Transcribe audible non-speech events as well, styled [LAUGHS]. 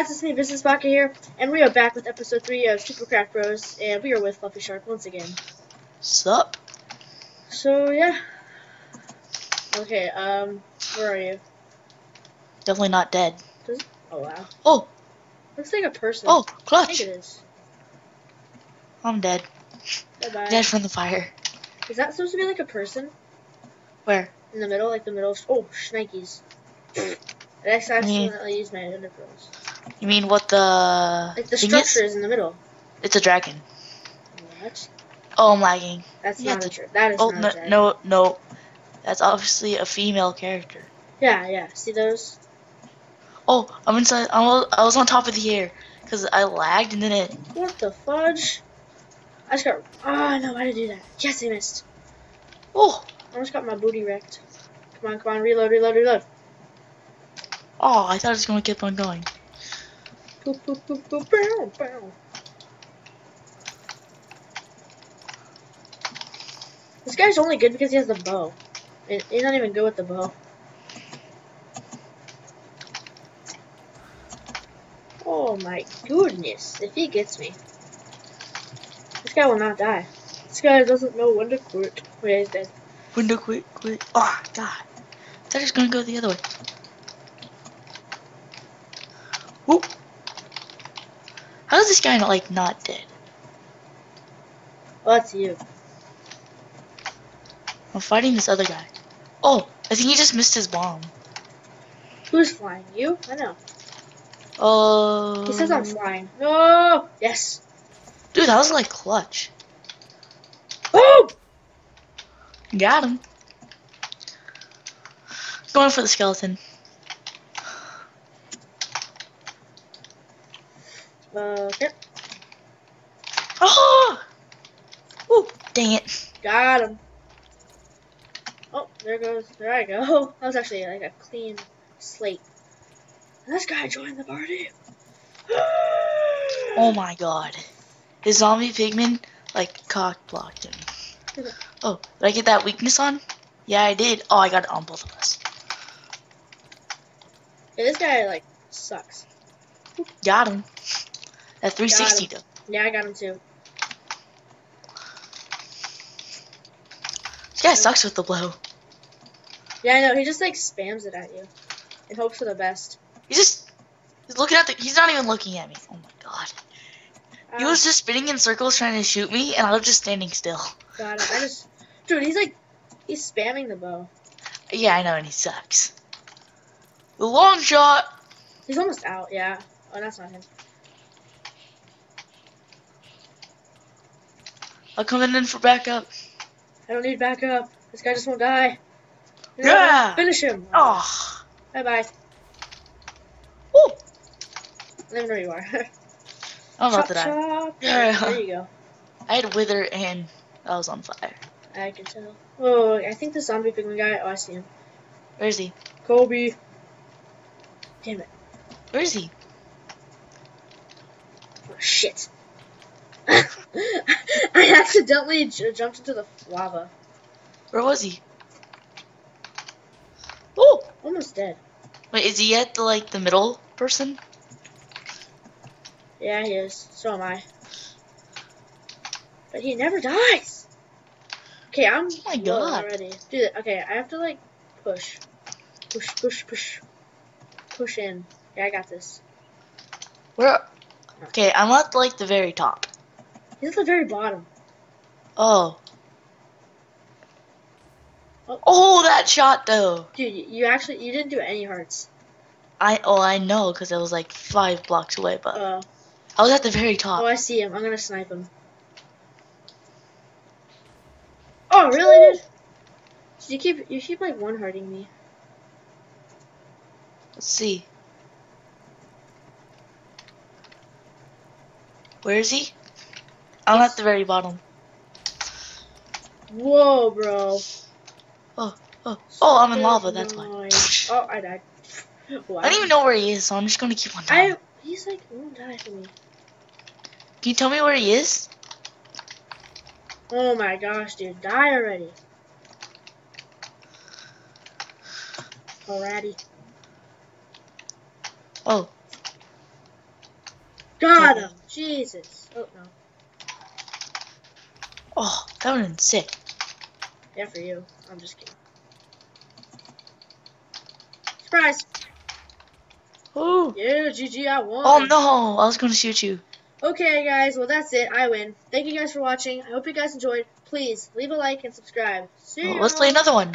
guys, it's me, Business Bacca here, and we are back with episode 3 of Super Craft Bros, and we are with Fluffy Shark once again. Sup? So, yeah. Okay, um, where are you? Definitely not dead. Oh, wow. Oh, Looks like a person. oh, I think clutch. it is. I'm dead. Bye-bye. Dead from the fire. Is that supposed to be like a person? Where? In the middle, like the middle? Oh, shnikes. [SNIFFS] I accidentally used my ender pearls. You mean what the Like the structure is? is in the middle. It's a dragon. What? Oh, I'm lagging. That's Yeah, not a That is Oh, not no, no, no. That's obviously a female character. Yeah, yeah. See those? Oh, I'm inside. I was, I was on top of the air because I lagged and then it. What the fudge? I just got. Oh no! Why did I do that? Yes, I missed. Oh, I almost got my booty wrecked. Come on, come on, reload, reload, reload. oh! I thought it was gonna keep on going. This guy's only good because he has the bow. He's not even good with the bow. Oh my goodness, if he gets me. This guy will not die. This guy doesn't know when to quit. Wait, he's dead. Window quit, quit. Oh God! I thought it was gonna go the other way. Whoop! How is this guy not like not dead? Oh, that's you. I'm fighting this other guy. Oh, I think he just missed his bomb. Who's flying? You? I know. Oh. He says I'm flying. No! Yes! Dude, that was like clutch. Boom! Got him. Going for the skeleton. Uh, okay. Oh! Ah! Ooh, dang it. Got him. Oh, there goes. There I go. [LAUGHS] That was actually like a clean slate. And this guy joined the party. [GASPS] Oh my god. His zombie pigman, like, cock blocked him. [LAUGHS] Oh, did I get that weakness on? Yeah, I did. Oh, I got it on both of us. Yeah, this guy like sucks. Got him. At 360 though. Yeah, I got him too. This guy sucks with the blow. Yeah, I know. He just like spams it at you in hopes for the best. He's just, he's looking at the, he's not even looking at me. Oh my god. He Ah, was just spinning in circles trying to shoot me, and I was just standing still. got him. I just, dude, he's like, he's spamming the bow. Yeah, I know, and he sucks. The long shot. He's almost out. Yeah. Oh, that's not him. I'm coming in for backup. I don't need backup. This guy just won't die. Yeah. Finish him. Ah. Oh. Bye bye. Woo. I don't know where you are. [LAUGHS] I'm about to die. Yeah. There you go. I had wither and I was on fire. I can tell. Oh, I think the zombie pigman guy. Oh, I see him. Where is he? Kobe. Damn it. Where is he? Oh, shit. I [LAUGHS] accidentally j- jumped into the lava. Where was he? Oh. Almost dead. Wait, is he at the like the middle person? Yeah, he is. So am I. But he never dies. Okay, I'm Oh my God. already. Dude, okay, I have to like push. Push, push, push. Push in. Yeah, I got this. Where? Okay, I'm at like the very top. He's at the very bottom. Oh. Oh. Oh, that shot though. Dude, you, actually you didn't do any hearts. I oh I know because I was like five blocks away, but Uh, I was at the very top. oh. I see him. I'm gonna snipe him. Oh, really, dude? You keep you keep like one hearting me. Let's see. Where is he? I'm at the very bottom. Whoa, bro. Oh, oh, oh, I'm in lava. That's why. Oh, I died. Wow. I don't even know where he is, so I'm just gonna keep on dying. I he's like won't die for me. Can you tell me where he is? Oh my gosh, dude, die already. Alrighty. Oh, Got him. Jesus. Oh no. Oh, that would have been sick. Yeah, for you. I'm just kidding. Surprise! Ooh. Yeah, GG, I won. Oh no, I was gonna shoot you. Okay, guys, well, that's it. I win. Thank you guys for watching. I hope you guys enjoyed. Please leave a like and subscribe. See Well, let's play another one.